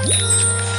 Yeah.